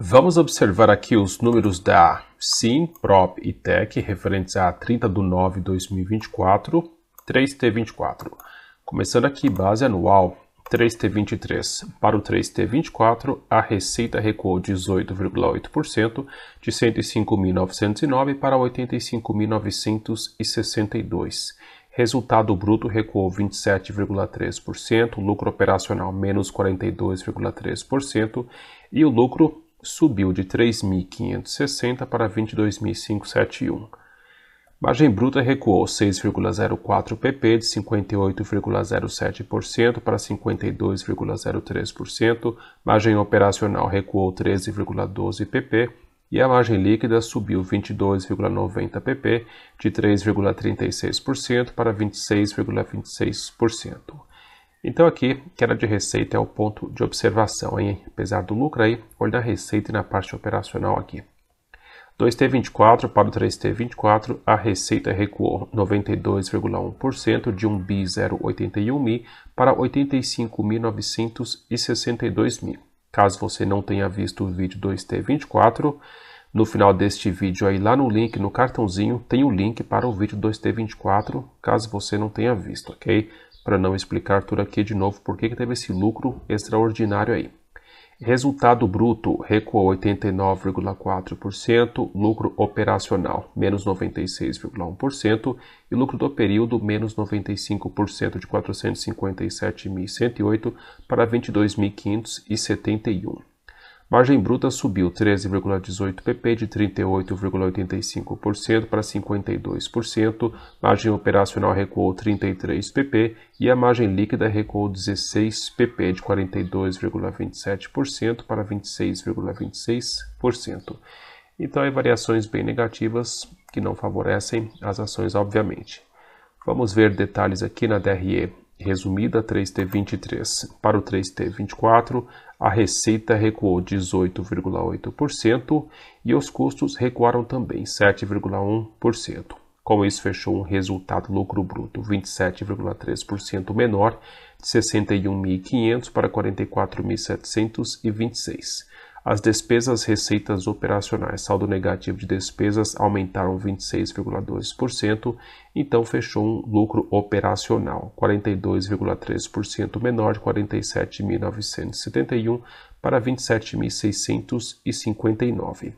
Vamos observar aqui os números da SIM, PROP e TEC referentes a 30 de 9 de 2024, 3T24. Começando aqui, base anual 3T23. Para o 3T24, a receita recuou 18,8%, de 105.909 para 85.962. Resultado bruto recuou 27,3%, lucro operacional menos 42,3% e o lucro subiu de 3.560 para 22.571. Margem bruta recuou 6,04 pp de 58,07% para 52,03%. Margem operacional recuou 13,12 pp e a margem líquida subiu 22,90 pp de 3,36% para 26,26%. Então aqui, queda de receita é o ponto de observação, hein? apesar do lucro aí, olha na receita e na parte operacional aqui. 2T24 para o 3T24, a receita recuou 92,1% de 1 bi 081 mi para 85.962 mil. Caso você não tenha visto o vídeo 2T24, no final deste vídeo aí lá no link, no cartãozinho, tem o link para o vídeo 2T24, caso você não tenha visto, ok? Para não explicar tudo aqui de novo, por que teve esse lucro extraordinário aí. Resultado bruto recuou 89,4%, lucro operacional menos 96,1% e lucro do período menos 95% de 457.108 para 22.571. Margem bruta subiu 13,18 pp de 38,85% para 52%, margem operacional recuou 33 pp e a margem líquida recuou 16 pp de 42,27% para 26,26%. Então, há variações bem negativas que não favorecem as ações, obviamente. Vamos ver detalhes aqui na DRE resumida 3T23. Para o 3T24, a receita recuou 18,8% e os custos recuaram também 7,1%. Com isso, fechou um resultado lucro bruto 27,3% menor, de 61.500 para 44.726. As despesas receitas operacionais, saldo negativo de despesas, aumentaram 26,2%, então fechou um lucro operacional 42,3% menor de 47.971 para 27.659.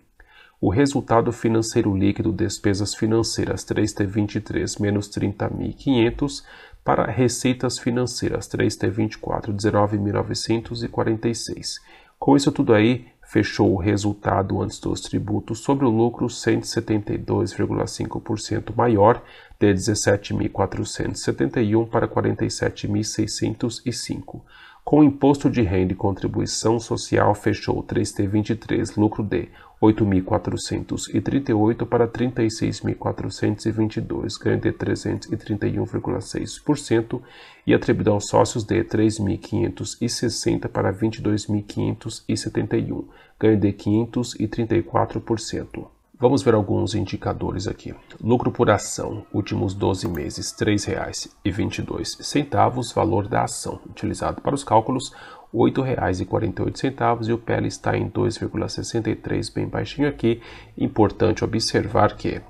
O resultado financeiro líquido despesas financeiras 3T23 menos 30.500 para receitas financeiras 3T24 19.946. Com isso tudo aí, fechou o resultado antes dos tributos sobre o lucro 172,5% maior, de 17.471 para 47.605. Com imposto de renda e contribuição social, fechou 3T23 lucro de 8.438 para 36.422, ganho de 331,6% e atribuído aos sócios de 3.560 para 22.571, ganho de 534%. Vamos ver alguns indicadores aqui. Lucro por ação, últimos 12 meses, R$ 3,22. Valor da ação, utilizado para os cálculos, R$ 8,48 e o PL está em 2,63, bem baixinho aqui. Importante observar que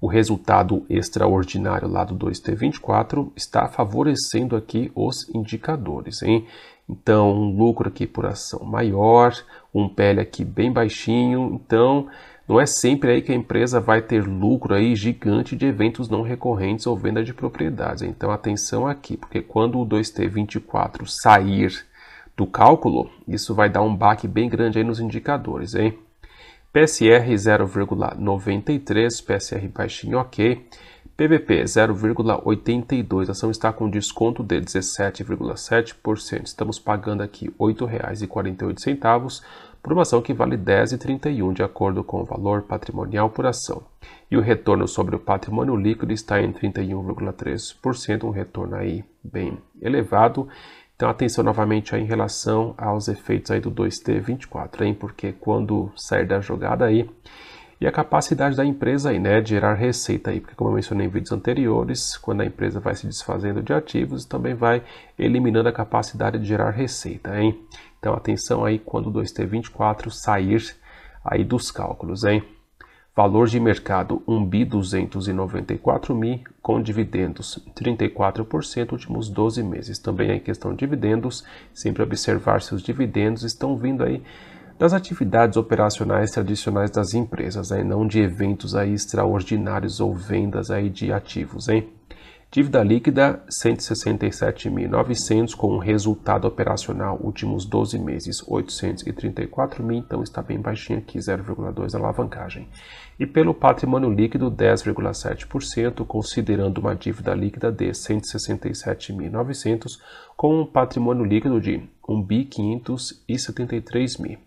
o resultado extraordinário lá do 2T24 está favorecendo aqui os indicadores, hein? Então, um lucro aqui por ação maior, um PL aqui bem baixinho, então não é sempre aí que a empresa vai ter lucro aí gigante de eventos não recorrentes ou venda de propriedades. Então atenção aqui, porque quando o 2T24 sair do cálculo, isso vai dar um baque bem grande aí nos indicadores, hein? PSR 0,93, PSR baixinho, ok. PVP 0,82, a ação está com desconto de 17,7%. Estamos pagando aqui R$ 8,48 por uma ação que vale R$ 10,31 de acordo com o valor patrimonial por ação. E o retorno sobre o patrimônio líquido está em 31,3%, um retorno aí bem elevado. Então atenção novamente aí em relação aos efeitos aí do 2T24, hein? porque quando sair da jogada aí e a capacidade da empresa aí, né, de gerar receita aí, porque como eu mencionei em vídeos anteriores, quando a empresa vai se desfazendo de ativos, também vai eliminando a capacidade de gerar receita, hein? Então atenção aí quando o 2T24 sair aí dos cálculos, hein? Valor de mercado 1 bi 294 mil com dividendos 34% últimos 12 meses. Também em questão de dividendos, sempre observar se os dividendos estão vindo aí das atividades operacionais tradicionais das empresas, aí, não de eventos aí extraordinários ou vendas aí de ativos, hein? Dívida líquida 167.900 com resultado operacional últimos 12 meses 834 mil, então está bem baixinho aqui 0,2 alavancagem. E pelo patrimônio líquido 10,7%, considerando uma dívida líquida de 167.900 com um patrimônio líquido de 1.573 mil.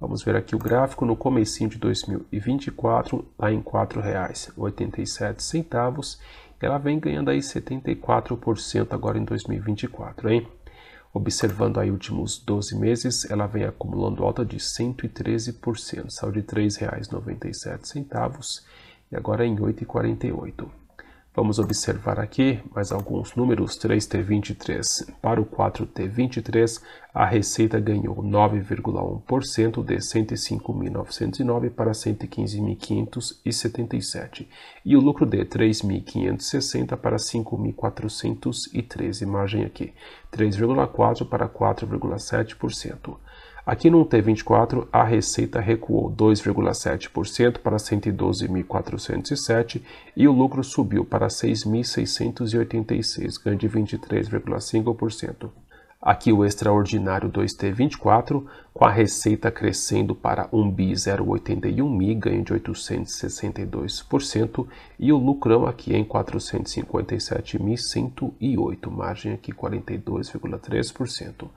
Vamos ver aqui o gráfico no comecinho de 2024, lá em R$ 4,87 ela vem ganhando aí 74% agora em 2024, hein? Observando aí últimos 12 meses, ela vem acumulando alta de 113%, saiu de R$ 3,97 e agora é em 8,48. Vamos observar aqui mais alguns números. 3T23 para o 4T23, a receita ganhou 9,1% de 105.909 para 115.577 e o lucro de 3.560 para 5.413, margem aqui 3,4 para 4,7%. Aqui no T24, a receita recuou 2,7% para 112.407 e o lucro subiu para 6.686, ganho de 23,5%. Aqui o extraordinário 2T24, com a receita crescendo para 1.081 mi, ganho de 862%, e o lucrão aqui em 457.108, margem aqui 42,3%.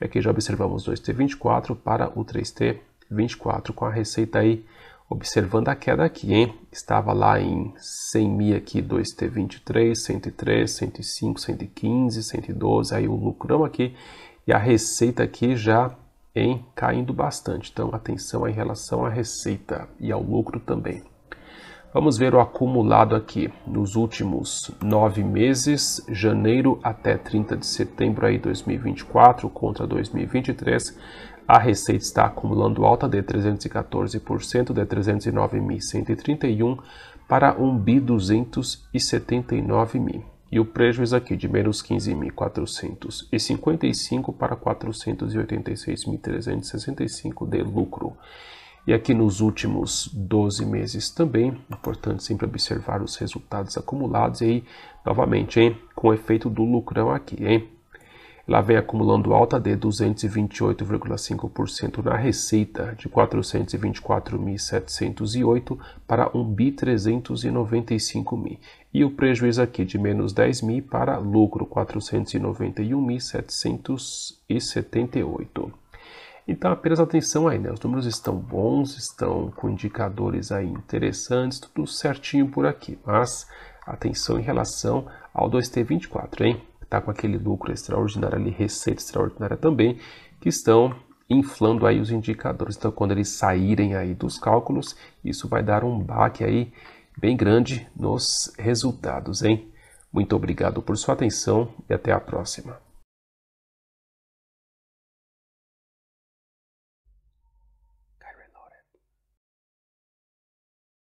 E aqui já observamos 2T24 para o 3T24 com a receita aí observando a queda aqui, hein? Estava lá em 100 mil aqui, 2T23, 103, 105, 115, 112, aí o lucrão aqui e a receita aqui já em caindo bastante. Então, atenção em relação à receita e ao lucro também. Vamos ver o acumulado aqui nos últimos nove meses, janeiro até 30 de setembro aí 2024 contra 2023. A receita está acumulando alta de 314%, de 309.131 para 1.279 mil. E o prejuízo aqui de menos 15.455 para 486.365 de lucro. E aqui nos últimos 12 meses também, importante sempre observar os resultados acumulados e aí, novamente, hein, com o efeito do lucrão aqui, hein? Ela vem acumulando alta de 228,5% na receita de 424.708 para 1.395.000 e o prejuízo aqui de menos 10.000 para lucro 491.778. Então apenas atenção aí, né? Os números estão bons, estão com indicadores aí interessantes, tudo certinho por aqui. Mas atenção em relação ao 2T24, hein? Tá com aquele lucro extraordinário ali, receita extraordinária também, que estão inflando aí os indicadores. Então quando eles saírem aí dos cálculos, isso vai dar um baque aí bem grande nos resultados, hein? Muito obrigado por sua atenção e até a próxima.